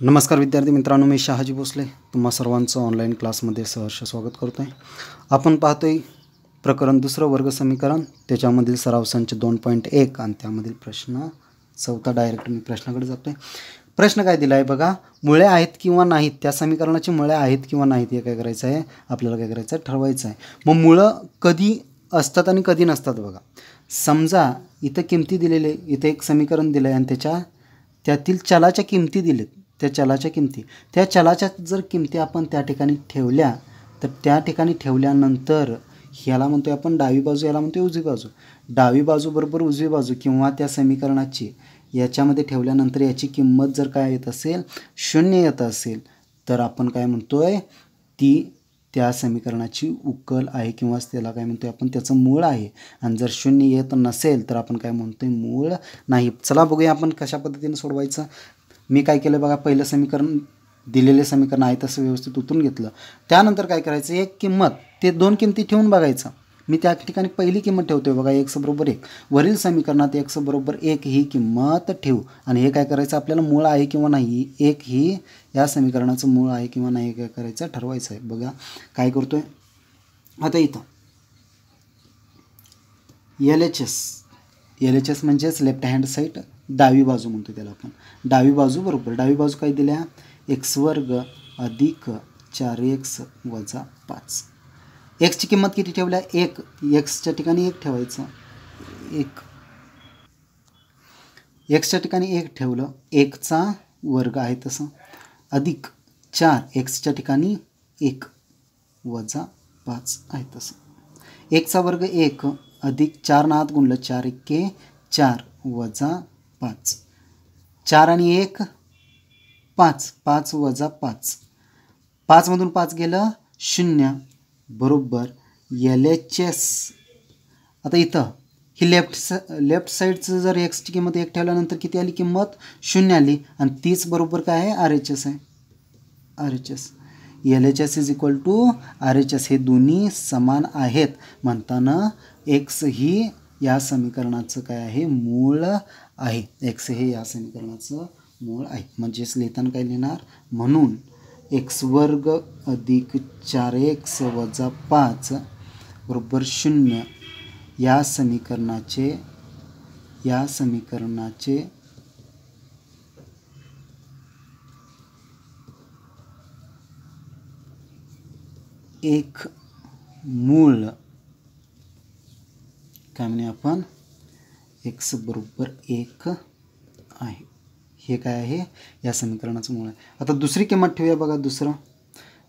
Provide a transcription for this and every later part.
नमस्कार विद्यार्थी मित्रांनो मी शहाजी भोसले. तुम्हा सर्वांचं ऑनलाईन क्लासमध्ये सहर्ष स्वागत करतो आहे आपण पाहतोय प्रकरण दुसरं वर्ग समीकरण. त्याच्यामधील सराव संच दोन पॉईंट एक आणि त्यामधील प्रश्न चौथा डायरेक्ट मी प्रश्नाकडे जातो आहे प्रश्न काय दिला आहे बघा मुळे आहेत किंवा नाहीत? त्या समीकरणाची मुळे आहेत किंवा नाहीत हे काय करायचं आहे? आपल्याला काय करायचं आहे? ठरवायचं आहे. मग मुळं कधी असतात आणि कधी नसतात बघा. समजा इथं किमती दिलेले इथं एक समीकरण दिलं आहे आणि त्याच्या त्यातील चलाच्या किमती दिलेत. त्या चलाच्या किमती. त्या चलाच्या जर किमती आपण त्या ठिकाणी ठेवल्या तर त्या ठिकाणी ठेवल्यानंतर ह्याला म्हणतोय आपण डावी बाजू याला म्हणतोय उजवी बाजू. डावी बाजू बरोबर उजवी बाजू किंवा त्या समीकरणाची याच्यामध्ये ठेवल्यानंतर याची किंमत जर काय येत असेल शून्य येत असेल तर आपण काय म्हणतोय? ती त्या समीकरणाची उकल आहे किंवा त्याला काय म्हणतोय आपण त्याचं मूळ आहे. आणि जर शून्य येत नसेल तर आपण काय म्हणतोय? मूळ नाही. चला बघूया आपण कशा पद्धतीने सोडवायचं. मी काय केलं बघा पहिलं समीकरण दिलेले समीकरण आहे तसं व्यवस्थित उतरून घेतलं. त्यानंतर काय करायचं एक किंमत ते दोन किमती ठेवून बघायचं. मी त्या ठिकाणी पहिली किंमत ठेवतोय बघा एक्स बरोबर एक. वरील समीकरणात एक्स बरोबर एक ही किंमत ठेवू. आणि हे काय करायचं आपल्याला मूळ आहे किंवा नाही एक ही या समीकरणाचं मूळ आहे किंवा नाही काय करायचं ठरवायचं आहे. बघा काय करतोय? आता इथं. L H S. L H S म्हणजेच लेफ्ट हँड साईड डावी बाजू म्हणतो त्याला आपण. डावी बाजू बरोबर. डावी बाजू काय दिल्या? एक्स वर्ग अधिक चार एक्स वजा पाच. एक्सची किंमत किती ठेवल्या? एक. एक्सच्या ठिकाणी एक ठेवायचं. एक. एक्सच्या ठिकाणी एक ठेवलं. एकचा वर्ग आहे तसं. अधिक चार एक्सच्या ठिकाणी एक वजा पाच आहे तसं. एकचा वर्ग एक. अधिक चार नात गुणलं चार एक्के चार वजा पाच. चार आणि एक पाच. पाच वजा पाच. पाचमधून पाच गेलं शून्य. बरोबर. एल एच एस आता इथं ही लेफ्ट स लेफ्ट साईडचं जर एक्सची किंमत एक ठेवल्यानंतर किती आली किंमत? शून्य आली. आणि तीच बरोबर काय आहे? आर एच एस आहे. R H S L H S is equal to R H S हे दोन्ही समान आहेत. म्हणताना एक्स ही या समीकरणाचं काय आहे? मूळ आहे. एक्स हे या समीकरणाचं मूळ आहे. म्हणजेच लिहिताना काय लिहिणार? म्हणून एक्स वर्ग अधिक चार एक्स वजा पाच बरोबर शून्य या समीकरणाचे या समीकरणाचे एक मूळ. काय म्हणे आपण? एक्स बरोबर एक आहे. हे काय आहे? या समीकरणाचं मूळ आहे. आता दुसरी किंमत ठेवूया बघा दुसरं.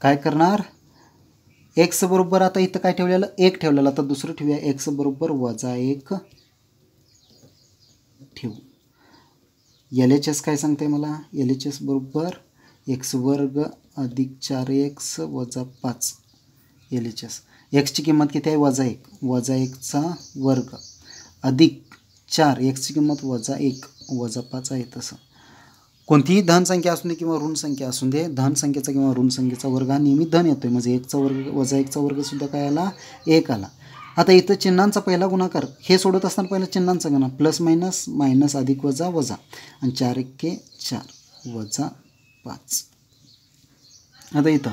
काय करणार? एक्स बरोबर आता इथं काय ठेवलेलं? एक ठेवलेलं. आता दुसरं ठेवूया. एक्स बरोबर वजा एक ठेवू. एल एच एस काय सांगते मला? एल एच एस बरोबर एक्स वर्ग अधिक चार एक्स वजा पाच. एल एच एस एक्सची किंमत किती आहे? वजा एक. वजा एकचा वर्ग. अधिक चार एक्सची किंमत वजा एक वजा पाच आहे तसं. कोणतीही धनसंख्या असू दे किंवा ऋणसंख्या असू दे धनसंख्येचा किंवा ऋणसंख्येचा वर्ग हा नेहमी धन येतोय. म्हणजे एकचा वर्ग वजा एकचा वर्गसुद्धा काय आला? एक आला. आता इथं चिन्हांचा पहिला गुणाकार हे सोडत असताना पहिला चिन्हांचा गुणा प्लस मायनस मायनस अधिक वजा वजा. आणि चार एक्के चार वजा पाच. आता इथं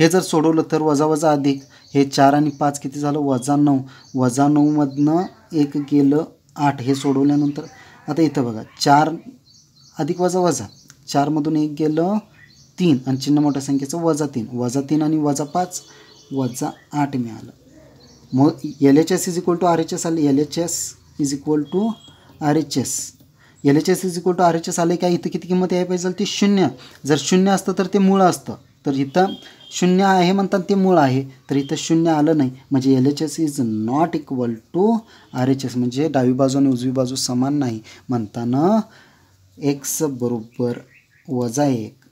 हे जर सोडवलं तर वजा वजा अधिक हे चार आणि पाच किती झालं? वजा नऊ. वजा नऊमधनं एक गेलं आठ हे सोडवल्यानंतर आता इथं बघा चार अधिक वजा वजा. चारमधून एक गेलं तीन. आणि चिन्ह मोठ्या संख्येचं वजा तीन. वजा तीन आणि वजा पाच वजा आठ मिळालं. मग L H S is equal to R H S आले. L H S is equal to R H S L H S is equal to R H S आले काय इथं किती किंमत यायला पाहिजे? ती शून्य. जर शून्य असतं तर ते मूळ असतं. तर इथं शून्य आहे म्हणतात ते मूळ आहे. तर इथं शून्य आलं नाही. म्हणजे L H S is not equal to R H S म्हणजे डावी बाजू आणि उजवी बाजू समान नाही. म्हणताना एक्स बरोबर वजा एक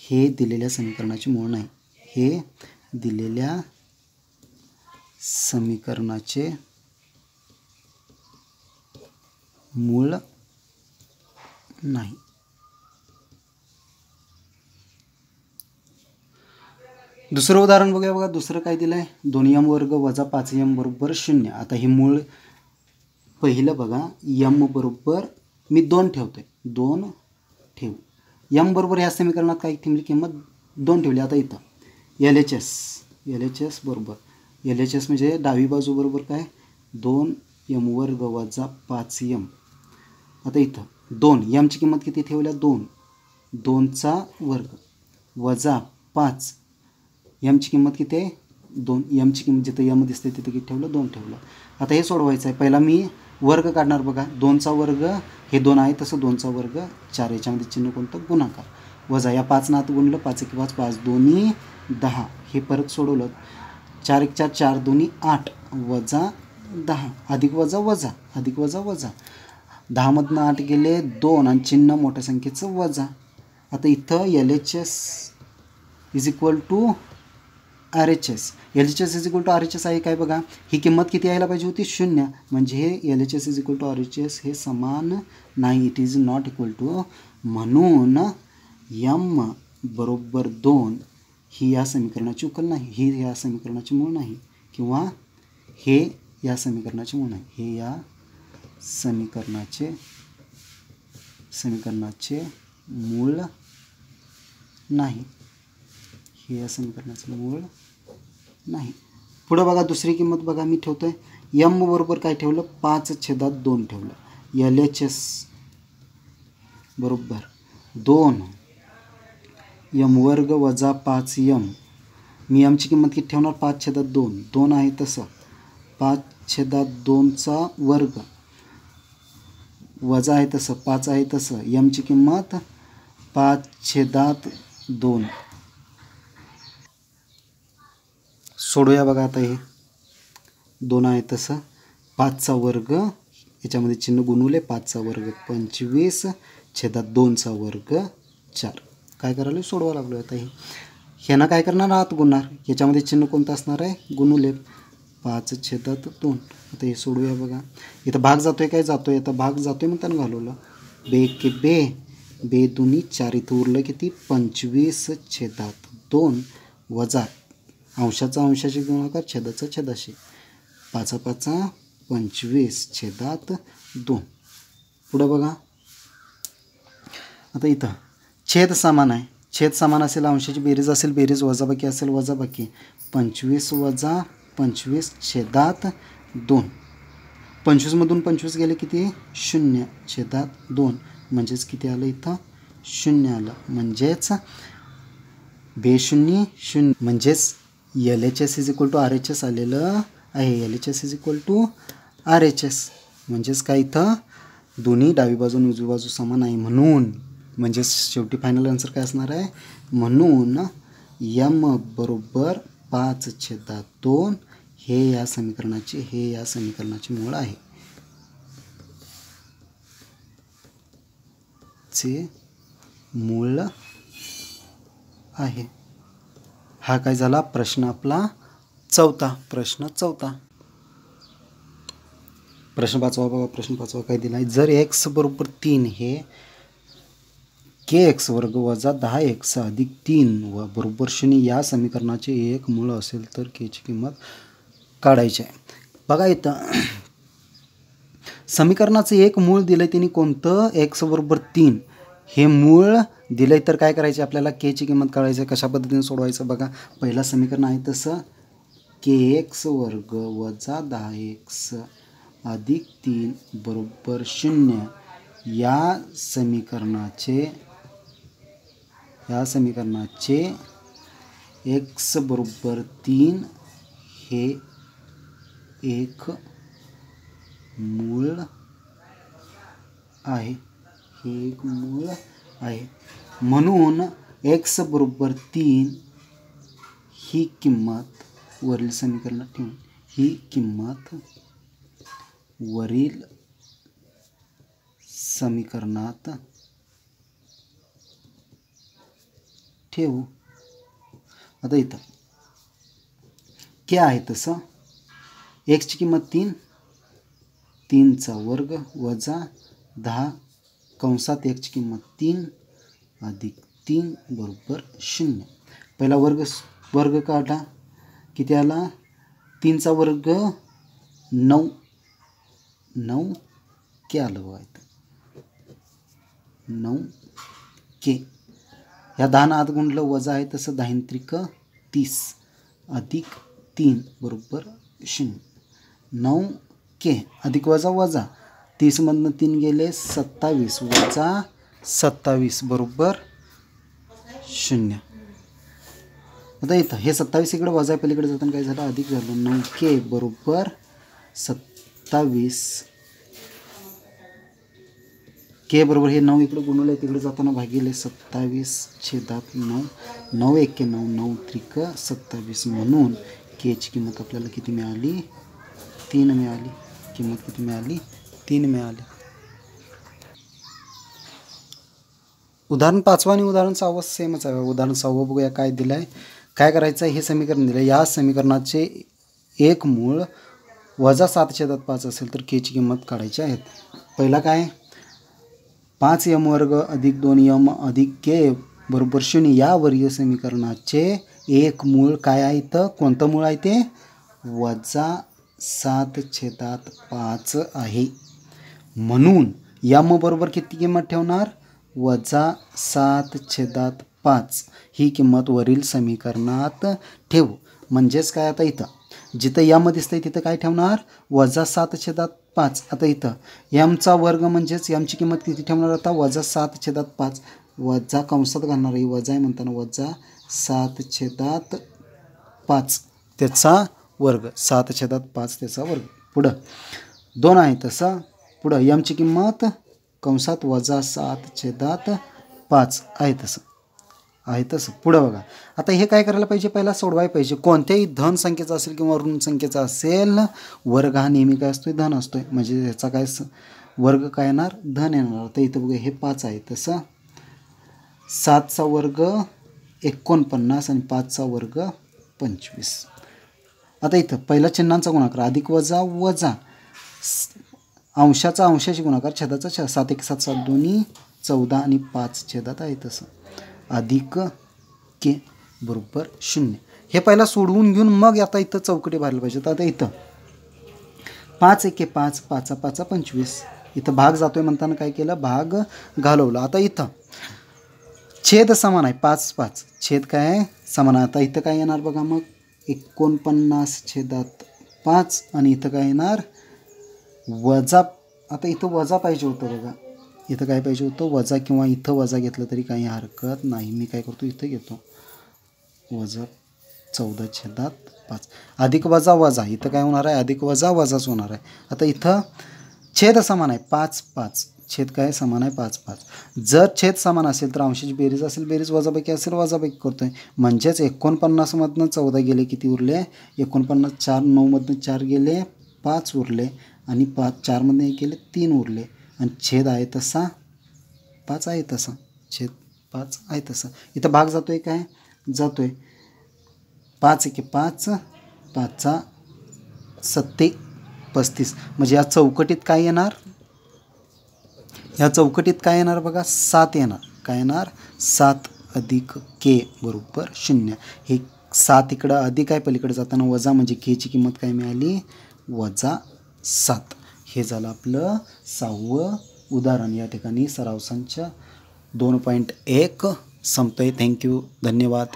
हे दिलेल्या समीकरणाचे मूळ नाही. हे दिलेल्या समीकरणाचे मूळ नाही. दुसरं उदाहरण बघूया. बघा दुसरं काय दिलं आहे दोन यम वर्ग वजा पाच यम बरोबर शून्य. आता हे मूळ पहिलं बघा. यम बरोबर मी दोन ठेवतोय. दोन ठेव. यम बरोबर ह्या समीकरणात काय ठेवली म्हणजे किंमत दोन ठेवली. आता इथं. L H S L H S बरोबर. एल एच एस म्हणजे डावी बाजू बरोबर काय? दोन यम वर्ग वजा पाच यम. आता इथं. दोन. यमची किंमत किती ठेवल्या? दोन. दोनचा वर्ग. वजा पाच यमची किंमत किती आहे? दोन. यमची किंमत जिथं यम दिसते तिथं किती ठेवलं? दोन ठेवलं. आता हे सोडवायचं आहे. पहिला मी वर्ग काढणार बघा. दोनचा वर्ग हे दोन आहे तसं दोनचा वर्ग चार याच्यामध्ये चिन्ह कोणतं? गुणाकार. वजा या पाच नात गुणलं पाच एक पाच पाच दोन्ही दहा. हे परत सोडवलं. चार एक चार चार दोन्ही आठ. वजा दहा. अधिक वजा वजा. अधिक वजा वजा. दहामधनं आठ गेले दोन आणि चिन्ह मोठ्या संख्येचं वजा. आता इथं L H S is equal to R H S L H S is equal to R H S आहे काय बघा? ही किंमत किती यायला पाहिजे होती? शून्य. म्हणजे हे L H S is equal to R H S हे समान नाही. It is not equal to म्हणून यम बरोबर दोन ही या समीकरणाची उकल नाही. ही या समीकरणाची मूळ नाही. किंवा हे या समीकरणाचे मूळ नाही. हे या समीकरणाचे समीकरणाचे मूळ नाही. हे या समीकरणाचं मूळ नाही. पुढं बघा दुसरी किंमत बघा मी ठेवतो आहे यम बरोबर काय ठेवलं? पाच छेदात दोन ठेवलं. एल एच एस बरोबर दोन. यम वर्ग वजा पाच यम मी यमची किंमत किती ठेवणार? पाच छेदात दोन. दोन आहे तसं. पाच छेदात दोनचा वर्ग. वजा आहे तसं. पाच आहे तसं. यमची किंमत पाच छेदात दोन. सोडूया बघा आता हे. दोन आहे तसं. पाचचा वर्ग याच्यामध्ये चिन्ह गुणवले पाचचा वर्ग पंचवीस छेदात दोनचा वर्ग चार. काय करायला? सोडवा लागलो आता हे. ह्यानं काय करणार? आत गुणणार. याच्यामध्ये चिन्ह कोणतं असणार आहे? गुणुले. पाच छेदात दोन. आता हे सोडूया बघा. इथं भाग जातोय काय? जातोय. आता भाग जातोय मग त्यानं घालवलं. बे के बे. बे दोन्ही चार. इथं उरलं किती? पंचवीस छेदात दोन. वजा अंशाचा अंशाशी गुणाकार छेदाचा छेदाशी. पाचा पाचा पंचवीस छेदात दोन. पुढं बघा. आता इथं. छेद समान आहे. छेद समान असेल अंशाची बेरीज असेल बेरीज वजाबाकी असेल वजाबाकी. पंचवीस वजा पंचवीस छेदात दोन. पंचवीसमधून पंचवीस गेले किती? शून्य छेदात दोन. म्हणजेच किती आलं इथं? शून्य आलं. म्हणजेच बेशून्य शून्य. म्हणजेच L H S is equal to R H S आलेलं आहे. L H S is equal to R H S म्हणजेच काय इथं? दोन्ही डावी बाजू आणि उजवी बाजू समान आहे म्हणून. म्हणजेच शेवटी फायनल आन्सर काय असणार आहे? म्हणून यम बरोबर पाच छेदा दोन हे या समीकरणाचे हे या समीकरणाचे मूळ आहे. चे मूळ आहे. हा काय झाला? प्रश्न आपला चौथा. प्रश्न चौथा. प्रश्न पाचवा बघा प्रश्न पाचवा काय दिला आहे जर एक्स बरोबर तीन हे के एक्स वर्ग वजा दहा एक्स अधिक तीन व बरोबर शून्य या समीकरणाचे एक मूळ असेल तर केची किंमत काढायची आहे. बघा इथं समीकरणाचं एक मूळ दिलं आहे त्यांनी कोणतं? एक्स बरोबर तीन. हे मूळ दिलं आहे तर काय करायचे? आपल्याला केची किंमत काढायची कशा पद्धतीने सोडवायचं? बघा पहिलं समीकरण आहे तसं. के एक्स वर्ग वजा दहा एक्स अधिक तीन बरोबर शून्य. या समीकरणाचे या समीकरणाचे एक्स बरोबर तीन हे एक मूळ आहे. हे एक मूळ आहे. म्हणून एक्स बरोबर तीन ही किंमत वरील समीकरणात ठेवून ही किंमत वरील समीकरणात ठेवू. आता इथं. क्या आहे तसं? एक्सची किंमत तीन तीनचा वर्ग वजा दहा कंसात एक्सची किंमत तीन अधिक तीन बरोबर शून्य. पहिला वर्ग वर्ग काढला किती आला? तीनचा वर्ग नऊ. नऊ के आलं बघा इथं. नऊ के. ह्या दहा आत गुंडलं वजा आहे तसं दहा त्रिक तीस. अधिक तीन बरोबर शून्य. नऊ के. अधिक वजा वजा. तीसमधनं तीन गेले सत्तावीस. वजा सत्तावीस बरोबर शून्य. आता इथं हे सत्तावीस इकडे वजा पलीकडे जाताना काय झालं? अधिक झालं. नऊ के बरोबर सत्तावीस. के बरोबर हे नऊ इकडे गुणवले तिकडे जाताना भागिले सत्तावीस छेदात नऊ. नऊ एक के नऊ नऊ त्रिक सत्तावीस म्हणून केची किंमत आपल्याला किती मिळाली? तीन मिळाली. किंमत किती मिळाली? तीन मिळाली. उदाहरण पाचवं आणि उदाहरण सहावं सेमच आहे. उदाहरण सहावं बघूया काय दिलं आहे काय करायचं आहे हे समीकरण दिलं या समीकरणाचे एक मूळ वजा सात शेतात पाच असेल तर केची किंमत काढायची आहेत पहिला काय? पाच यम वर्ग अधिक दोन यम अधिक के बरोबर शून्य. या वर्गीय समीकरणाचे एक मूळ काय आहे तर कोणतं मूळ आहे ते? वजा सात छेदात पाच आहे. म्हणून यम बरोबर किती किंमत ठेवणार? वजा सात छेदात पाच ही किंमत वरील समीकरणात ठेवू. म्हणजेच काय आता इथं? जिथं यम दिसतंय तिथं काय ठेवणार? वजा सात छेदात पाच. आता इथं यमचा वर्ग म्हणजेच यमची किंमत किती ठेवणार आता? वजा सात छेदात पाच. वजा कंसात घालणार आहे. वजा आहे म्हणताना वजा सात छेदात पाच. त्याचा वर्ग. सात छेदात पाच त्याचा वर्ग. पुढं. दोन आहे तसं. पुढं यमची किंमत कंसात वजा सात छेदात पाच. आहे तसं. आहे तसं. पुढं बघा. आता हे काय करायला पाहिजे? पहिला सोडवायला पाहिजे. कोणत्याही धन संख्येचा असेल किंवा ऋण संख्येचा असेल वर्ग हा नेहमी काय असतोय? धन असतोय. म्हणजे ह्याचा काय स वर्ग काय येणार? धन येणार. तर इथं बघा हे पाच आहे तसं. सातचा वर्ग एकोणपन्नास आणि पाचचा वर्ग पंचवीस. आता इथं पहिला चिन्हांचा गुणाकार. अधिक वजा वजा. अंशाचा अंशाची गुणाकार छेदाचा छ सात एक सात सात दोन्ही चौदा आणि पाच छेदात आहे तसं. अधिक के बरोबर शून्य. हे पहिला सोडवून घेऊन मग आता इथं चौकटी भरायला पाहिजे. आता इथं. पाच एके पाच पाचा पाचा पंचवीस. इथं भाग जातोय म्हणताना काय केलं? भाग घालवला. आता इथं. छेद समान आहे. पाच पाच. छेद काय आहे? समान आहे. आता इथं काय येणार बघा मग? एकोणपन्नास छेदात पाच आणि इथं काय येणार? वजा आता इथं वजा पाहिजे होतं बघा. इथं काय पाहिजे होतं? वजा किंवा इथं वजा घेतलं तरी काही हरकत नाही. मी काय करतो? इथं घेतो. वजा चौदा छेदात पाच. अधिक वजा वजा. इथं काय होणार आहे? अधिक वजा वजाच होणार आहे. आता इथं छेद समान आहे. पाच पाच. छेद काय? समान आहे. पाच पाच. जर छेद समान असेल तर अंशाची बेरीज असेल बेरीज वजापैकी असेल वजापैकी करतो आहे म्हणजेच एकोणपन्नासमधनं चौदा गेले किती उरले? एकोणपन्नास चार नऊमधनं चार गेले पाच उरले. आणि पाच चारमध्ये एक गेले तीन उरले. आणि छेद आहे तसा पाच आहे तसा. छेद पाच आहे तसा. इथं भाग जातो आहे काय? जातो आहे पाच एके पाच पाचचा सत्ते पस्तीस. म्हणजे या चौकटीत काय येणार? या चौकटीत काय येणार बघा? सात येणार. काय येणार? सात अधिक के बरोबर शून्य. हे सात इकडं अधिक आहे पलीकडे जाताना वजा म्हणजे केची किंमत काय मिळाली? वजा सात. हे झालं आपलं सहावं उदाहरण. या ठिकाणी सराव संच दोन पॉईंट एक संपतंय. थँक्यू धन्यवाद.